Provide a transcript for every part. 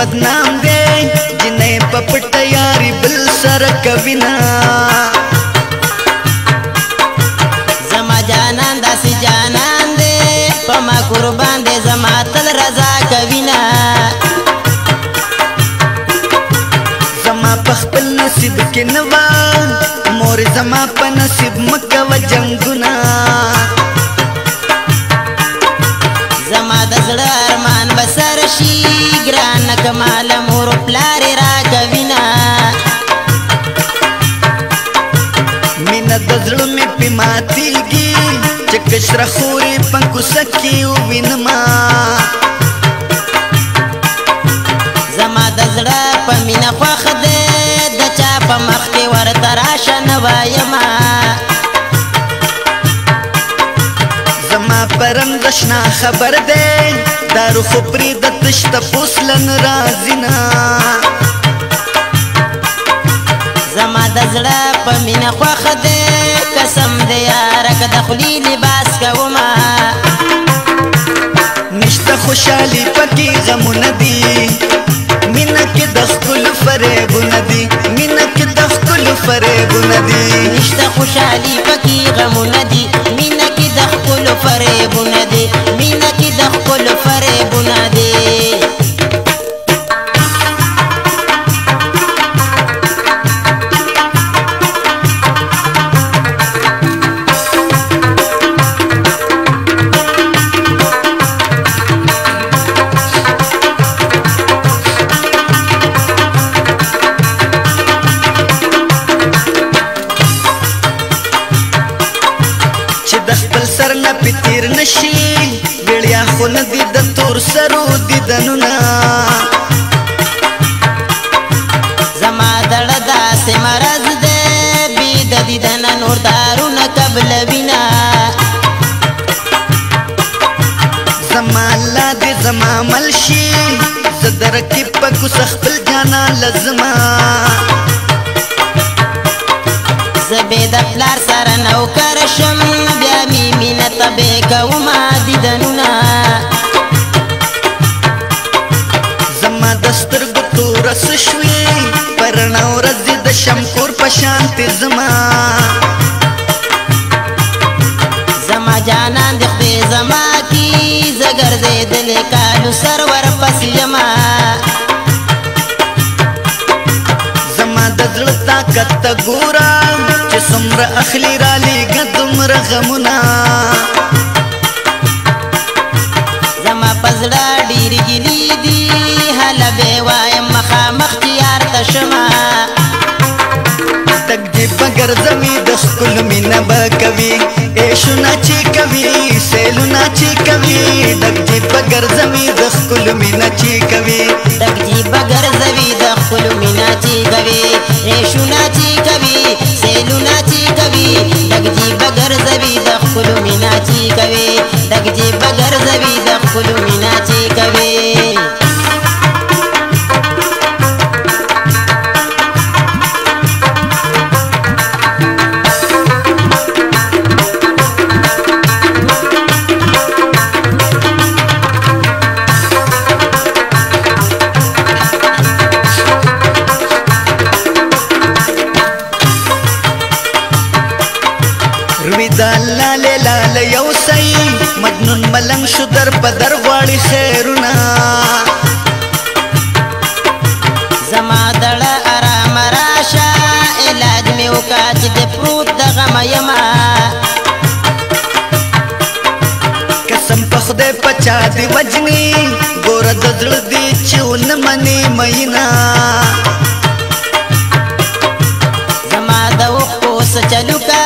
بدنام دی جنې په پټ یاري بل سر کوینا زما جانان داسې جانان دی په ما قربان دی زما تل رضا کوینا زما په خپل نصیب کې نوان مور زما په نصیب مکه و جنگونه نک مال مور پلار را کوینا مینا د زړه مې پماتیږي چې کشر خوري پنکو سکی او وینما زما د زړه په مینا خوخ دې د چا په مخ کې ورته راشه نه وایما لرم دشنا خبر دی دارو خو پرې د تشت پوسلن رازینا زما د زړه په مینه خوښه دی قسم دی یاره که د خولي لباس کومه نشته خوشحالي پکې غمونه دي مینه کې د ښکلو فریبونه دي مینه کې د ښکلو فریبونه دي نشته خوشحالي پکې غمونه سر نه پتیر نشي ګړیا خو نه دي د تور سرو دي دنونه زما دړه داسې مرض دی بي د دیدن نور دارونه قبل وینا زما الله دې زما مل شي زدر کې پکو سخپل جانا لزما زبې د پلار سره نوکر شم بیا می مینه تبې کوم دیدنونه زما دستر ګتو رس شوي پرنا ورځ د شمکور په شانت زما زما جانان د خپل زما کی زګر دې دل کالو سرور پس یما زما د زړه طاقت ګورم سمر اخلی را لیگا دمر غمونا زما پزڑا ډیر گلی دی حالا بیوائی مخامخ تیار تشما تک دی بگر زمی دخکل مینا با کوي ایشونا چی کوي سیلونا چی کوي تک دی بگر زمی دخکل مینا چی کوي чикове, да где богар зови. بدر غواړي خیرونه زما دړه آرام راشه علاج مې وکړه چې د پروت د غمه یمه قسم په خدای په چا دې وجني ګوره د زړه دې چې ونه منې مینه زما د اوښکو څه چلوکه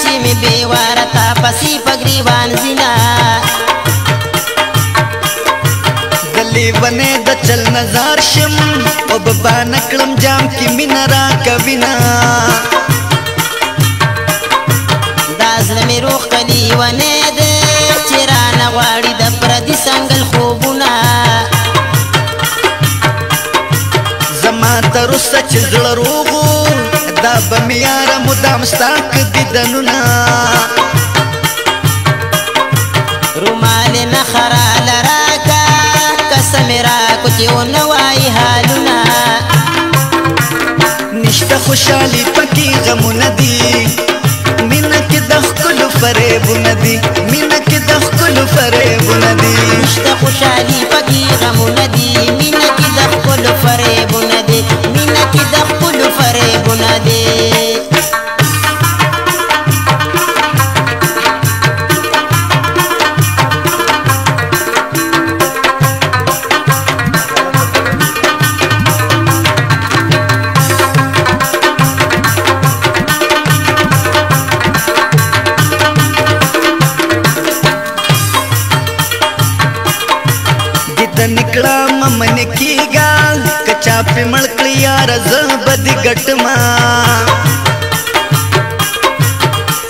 چې مې بې واره تا پسې په ګریوان ځینه لیوانه د چل نظر شم او بابا نکړم جام کې مینا را کوینا دا زلم روح کدی ونه د چیران غواړي د پردي څنګه خوبونه زما تر اوسه چې زړه روغو دا بمیار مدام ستاک دیدنونه رومال نخرا لرا سمیرا کوچی و نوای حالونا نشته خوشحالی پکی غمونه دی مینه کې د ښکلو فریبونه دي مینه کې د ښکلو فریبونه دي نشته خوشحالي پکې غمونه دي مینه کې د ښکلو فریب لار زبد گټما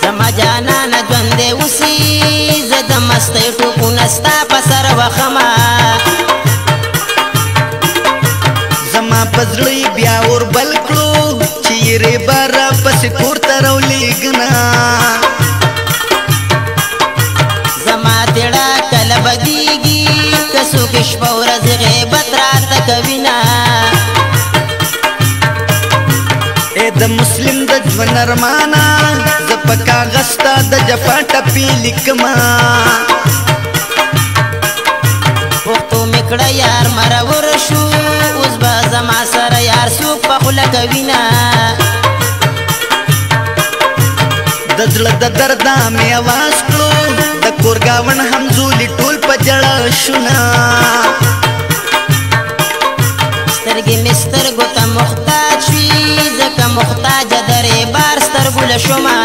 زما جانا نه ژوندې اوسي زه د مستۍ ټوپونه ستا په سر وخما زما په زړه بیا اور بل کړو چیرې به راپسې پورته راولېږ نه زما تیړه کله بدیږي که څوک شپه ورځ غیب اے د مسلم د ژوند ارمانا ز په کاغذ تا د جفا ټپی لیکما وختو میکړه یار مرور شو اوس به زما سره یار سو په خوله کوینا د زړه د دردا مې आवाज کړو د کورګاون همزولي ټول په جړه شونا سترګې مستر ګوتا مختار محتاج درې بار سترګول شوما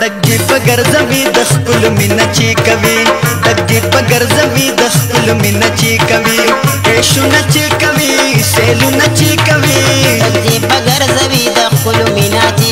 دګي په ګرځمي د خپل مینا چی کوي دګي په ګرځمي د خپل مینا چی کوي هیڅ نه چی کوي سېلو نه چی کوي دګي په ګرځمي د خپل مینا چی